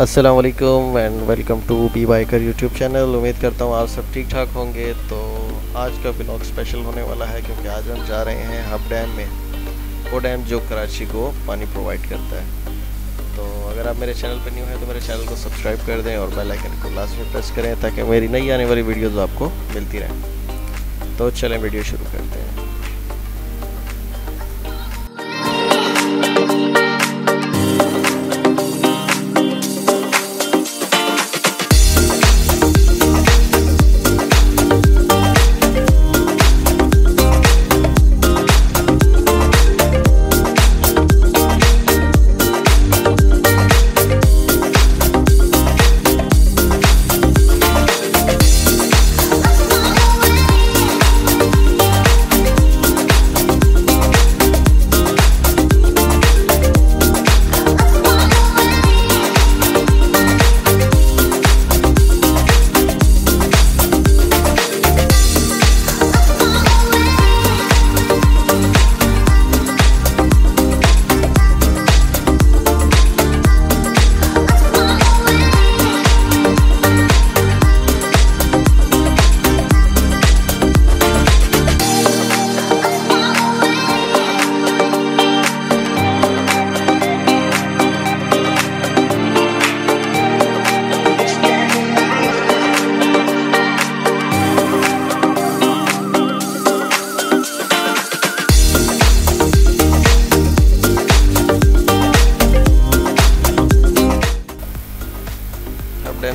अस्सलाम वालेकुम and welcome to B biker YouTube channel उम्मीद करता हूँ आप सब ठीक ठाक होंगे। तो आज का ब्लॉग स्पेशल होने वाला है क्योंकि आज हम जा रहे हैं हब डैम में। वो डैम जो कराची को पानी प्रोवाइड करता है। तो अगर आप मेरे चैनल पर न्यू हैं तो मेरे चैनल को सब्सक्राइब कर दें और बेल आइकन को लास्ट में प्रेस करें ताकि मेरी नई आने वाली वीडियोज़ आपको मिलती रहें। तो चलें वीडियो शुरू करते हैं।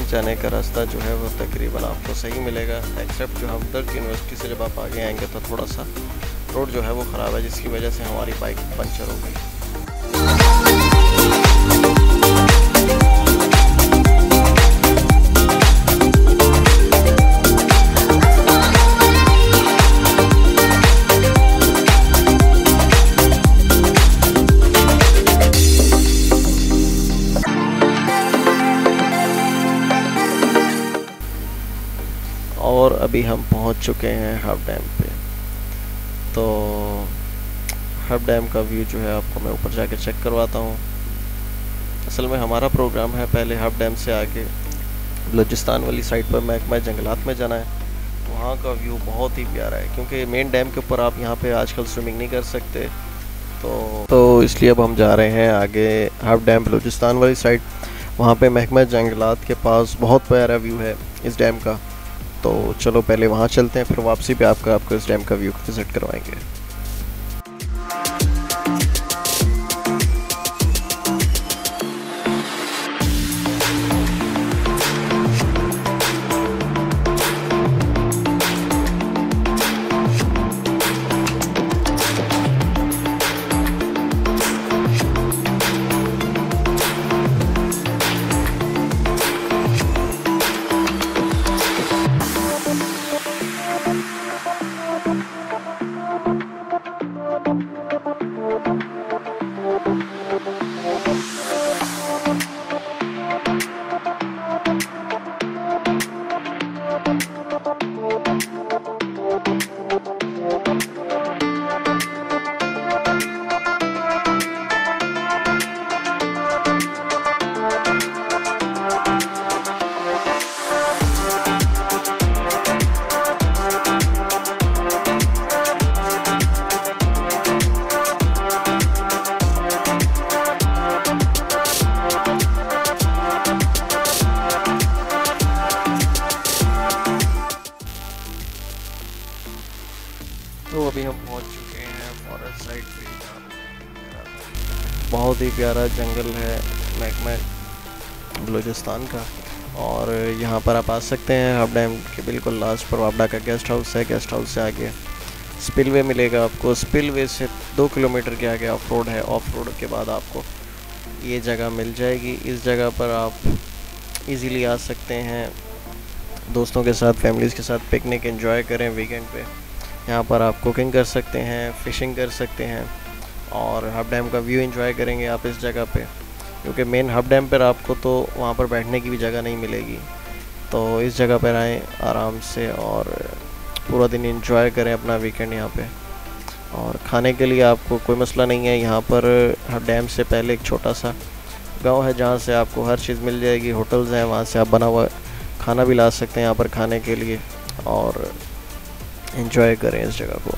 जाने का रास्ता जो है वो तकरीबन आपको सही मिलेगा एक्सेप्ट जो हमदर्द यूनिवर्सिटी से जब आप आगे आएँगे तो थोड़ा सा रोड जो है वो ख़राब है, जिसकी वजह से हमारी बाइक पंचर हो गई। अभी हम पहुँच चुके हैं हब डैम पे। तो हब डैम का व्यू जो है आपको मैं ऊपर जाके चेक करवाता हूँ। असल में हमारा प्रोग्राम है पहले हब डैम से आगे। बलोचिस्तान वाली साइड पर महकमा जंगलात में जाना है। वहाँ का व्यू बहुत ही प्यारा है, क्योंकि मेन डैम के ऊपर आप यहाँ पे आजकल स्विमिंग नहीं कर सकते। तो तो इसलिए अब हम जा रहे हैं आगे हब डैम बलूचिस्तान वाली साइड। वहाँ पे महकमा जंगलात के पास बहुत प्यारा व्यू है इस डैम का। तो चलो पहले वहाँ चलते हैं, फिर वापसी पे आपका, आपको इस डैम का व्यू विज़िट करवाएँगे। बहुत ही प्यारा जंगल है महकमा बलूचिस्तान का। और यहाँ पर आप आ सकते हैं, हब डैम के बिल्कुल लास्ट पर। वापडा का गेस्ट हाउस है, गेस्ट हाउस से आगे स्पिलवे मिलेगा आपको। स्पिलवे से दो किलोमीटर के आगे ऑफ़ रोड है। ऑफ़ रोड के बाद आपको ये जगह मिल जाएगी। इस जगह पर आप इजीली आ सकते हैं। दोस्तों के साथ, फैमिलीज़ के साथ पिकनिक एंजॉय करें वीकेंड पे। यहाँ पर आप कुकिंग कर सकते हैं, फ़िशिंग कर सकते हैं। और हब डैम का व्यू एंजॉय करेंगे आप इस जगह पे। क्योंकि मेन हब डैम पर आपको तो वहाँ पर बैठने की भी जगह नहीं मिलेगी। तो इस जगह पर आएँ आराम से और पूरा दिन एंजॉय करें अपना वीकेंड यहाँ पे। और खाने के लिए आपको कोई मसला नहीं है, यहाँ पर हर डैम से पहले एक छोटा सा गाँव है जहाँ से आपको हर चीज़ मिल जाएगी, होटल्स हैं वहाँ से आप बना हुआ खाना भी ला सकते हैं यहाँ पर खाने के लिए। और इन्जॉय करें इस जगह को।